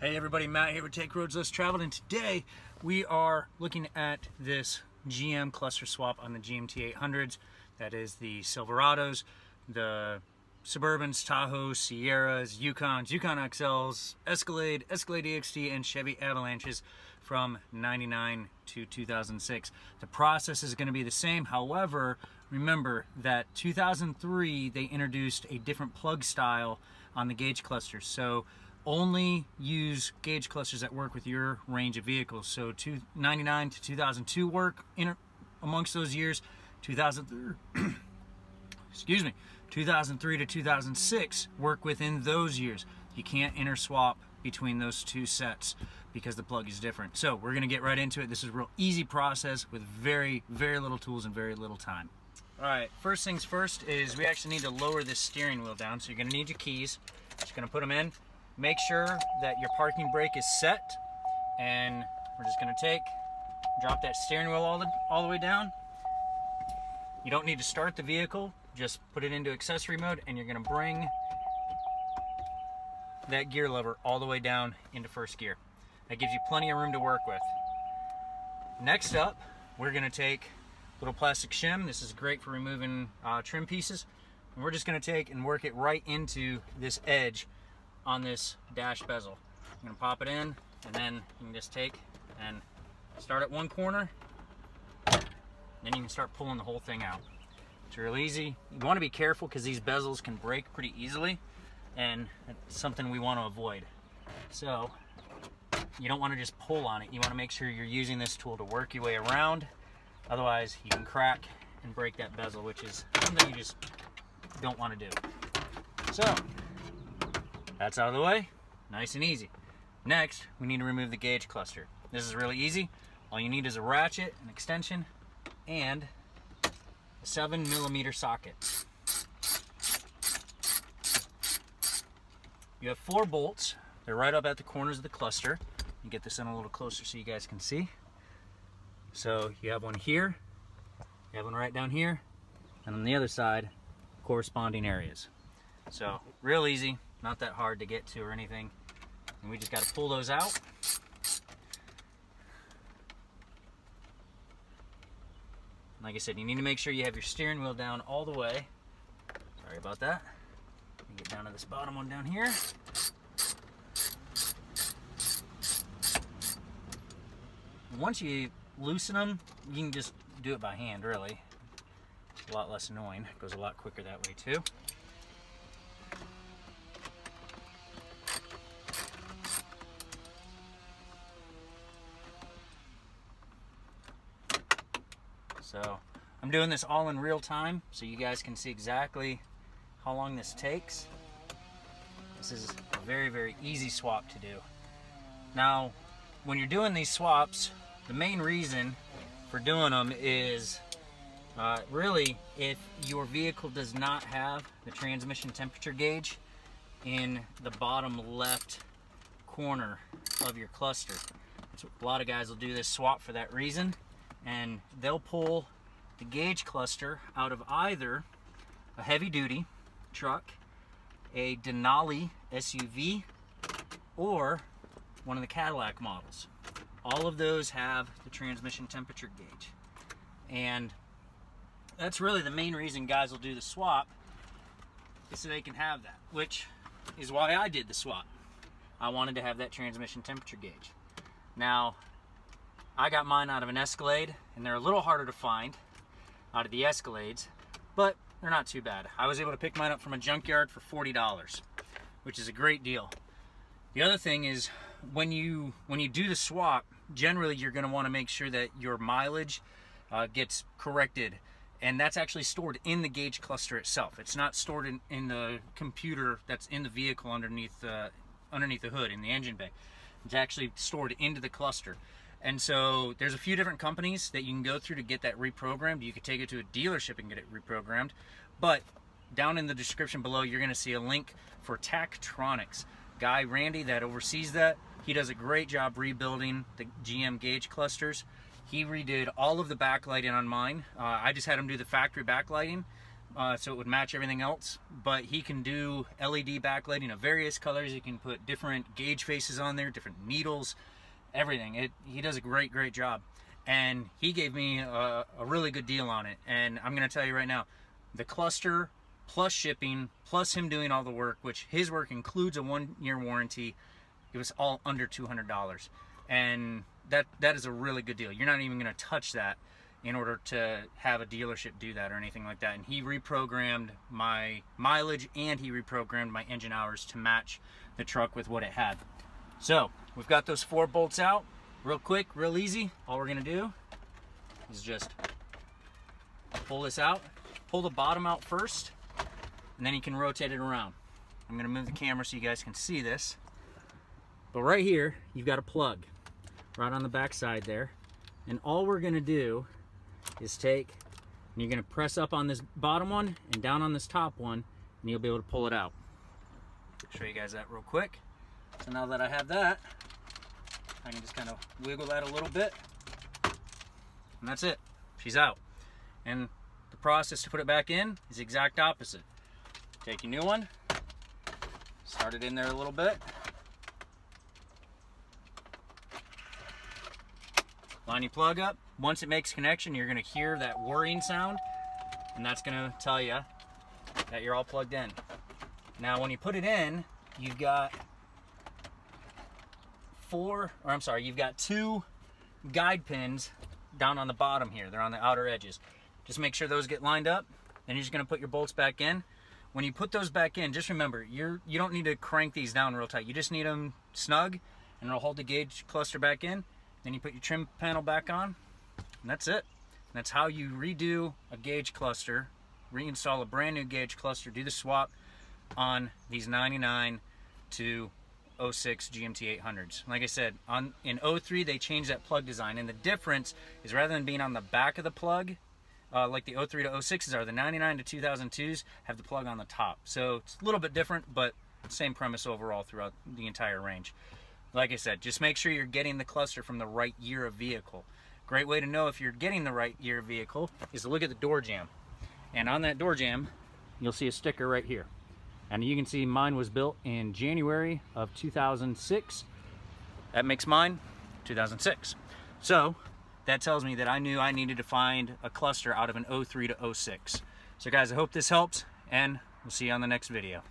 Hey everybody, Matt here with Take Roads Less Traveled, and today we are looking at this GM cluster swap on the GMT 800s. That is the Silverados, the Suburbans, Tahoe, Sierras, Yukons, Yukon XLs, Escalade, Escalade EXT, and Chevy Avalanches from 99 to 2006. The process is going to be the same. However, remember that 2003 they introduced a different plug style on the gauge clusters. So only use gauge clusters that work with your range of vehicles. So 99 to 2002 work in amongst those years. 2003, excuse me, 2003 to 2006 work within those years. You can't interswap between those two sets because the plug is different. So we're gonna get right into it. This is a real easy process with very, very little tools and very little time. All right, first things first is we actually need to lower this steering wheel down. So you're gonna need your keys. Just gonna put them in Make sure that your parking brake is set and we're just gonna take, drop that steering wheel all the, all the way down. You don't need to start the vehicle, just put it into accessory mode and you're gonna bring that gear lever all the way down into first gear. That gives you plenty of room to work with. Next up, we're gonna take little plastic shim. This is great for removing uh, trim pieces. And we're just gonna take and work it right into this edge on this dash bezel. I'm gonna pop it in and then you can just take and start at one corner then you can start pulling the whole thing out. It's real easy. You wanna be careful because these bezels can break pretty easily and it's something we wanna avoid. So you don't wanna just pull on it. You wanna make sure you're using this tool to work your way around. Otherwise you can crack and break that bezel, which is something you just don't wanna do. So that's out of the way, nice and easy. Next, we need to remove the gauge cluster. This is really easy. All you need is a ratchet, an extension, and a seven millimeter socket. You have four bolts. They're right up at the corners of the cluster. You get this in a little closer so you guys can see. So you have one here, you have one right down here, and on the other side, corresponding areas. So real easy, not that hard to get to or anything. And we just got to pull those out. Like I said, you need to make sure you have your steering wheel down all the way. Sorry about that. Get down to this bottom one down here. Once you loosen them, you can just do it by hand, really. It's a lot less annoying. It goes a lot quicker that way, too. So I'm doing this all in real time so you guys can see exactly how long this takes. This is a very, very easy swap to do. Now, when you're doing these swaps, the main reason for doing them is uh, really if your vehicle does not have the transmission temperature gauge in the bottom left corner of your cluster. a lot of guys will do this swap for that reason and they'll pull the gauge cluster out of either a heavy duty truck, a Denali SUV, or one of the Cadillac models. All of those have the transmission temperature gauge. And that's really the main reason guys will do the swap is so they can have that, which is why I did the swap. I wanted to have that transmission temperature gauge. Now, I got mine out of an Escalade, and they're a little harder to find out of the Escalades, but they're not too bad. I was able to pick mine up from a junkyard for $40, which is a great deal. The other thing is when you when you do the swap, generally you're going to want to make sure that your mileage uh, gets corrected and that's actually stored in the gauge cluster itself. It's not stored in, in the computer that's in the vehicle underneath uh, underneath the hood in the engine bay. It's actually stored into the cluster. And so there's a few different companies that you can go through to get that reprogrammed. You could take it to a dealership and get it reprogrammed. But down in the description below, you're going to see a link for TachTronics. Guy Randy that oversees that, he does a great job rebuilding the GM gauge clusters. He redid all of the backlighting on mine. Uh, I just had him do the factory backlighting. uh, so it would match everything else. But he can do LED backlighting of various colors. He can put different gauge faces on there, different needles, everything. It, he does a great, great job. And he gave me a, a really good deal on it. And I'm going to tell you right now, the cluster plus shipping plus him doing all the work, which his work includes a one-year warranty, it was all under $200. And that that is a really good deal. You're not even going to touch that in order to have a dealership do that or anything like that. And he reprogrammed my mileage and he reprogrammed my engine hours to match the truck with what it had. So we've got those four bolts out real quick, real easy. All we're gonna do is just pull this out, pull the bottom out first, and then you can rotate it around. I'm gonna move the camera so you guys can see this. But right here, you've got a plug right on the back side there. And all we're gonna do is take, and you're gonna press up on this bottom one and down on this top one, and you'll be able to pull it out. Show you guys that real quick. So now that I have that, I can just kind of wiggle that a little bit, and that's it. She's out. And the process to put it back in is the exact opposite. Take your new one, start it in there a little bit, line your plug up. Once it makes connection, you're gonna hear that whirring sound, and that's gonna tell you that you're all plugged in. Now, when you put it in, you've got four, or I'm sorry, you've got two guide pins down on the bottom here. They're on the outer edges. Just make sure those get lined up. Then you're just gonna put your bolts back in. When you put those back in, just remember, you're, you don't need to crank these down real tight. You just need them snug, and it'll hold the gauge cluster back in. Then you put your trim panel back on, and that's it. And that's how you redo a gauge cluster, reinstall a brand new gauge cluster, do the swap on these 99 to 06 GMT 800s. Like I said, on in 03 they changed that plug design, and the difference is rather than being on the back of the plug, uh, like the 03 to 06s are, the 99 to 2002s have the plug on the top. So it's a little bit different, but same premise overall throughout the entire range. Like I said, just make sure you're getting the cluster from the right year of vehicle. Great way to know if you're getting the right year of vehicle is to look at the door jamb. And on that door jamb, you'll see a sticker right here. And you can see mine was built in January of 2006. That makes mine 2006. So that tells me that I knew I needed to find a cluster out of an 03 to 06. So guys, I hope this helps and we'll see you on the next video.